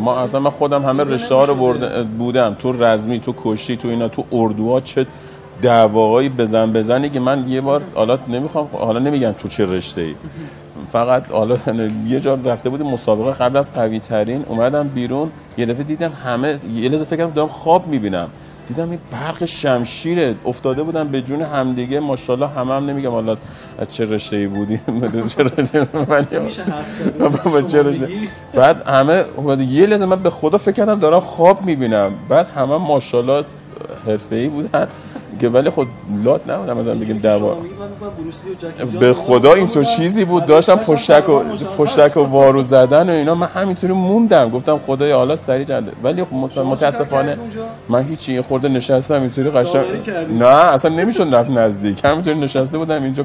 ما اصلا من خودم همه رشته ها رو بودم. تو رزمی تو کشتی تو اینا تو اردوها چه دعواهایی بزن بزنی که من یه بار حالا نمی‌خوام حالا نمیگم تو چه رشته ای فقط حالا یه جا رفته بودیم مسابقه. قبل از قوی ترین اومدم بیرون. یه دفعه دیدم همه یه لحظه فکر کردم دارم خواب می‌بینم. دیدم این برق شمشیره. افتاده بودن به جون همدیگه. ماشاءالله همه هم نمیگم حالا چه رشته. ای بودیم چه رشته. بعد همه یه لحظه من به خدا فکر کردم دارم خواب می‌بینم. بعد همه ماشاءالله حرفه‌ای بودن. که ولی خود لات نبودم مثلا بگیم دوا. به خدا این تو چیزی بود داشتم پشتک و پشتک و وارو زدن و اینا من همینطوری موندم. گفتم خدای حالا سری جنده ولی خب متاسفانه من هیچی خورده نشستم اینطوری قشنگ نه اصلا نمی‌شد رفت نزدیک. همینطوری نشسته بودم اینجا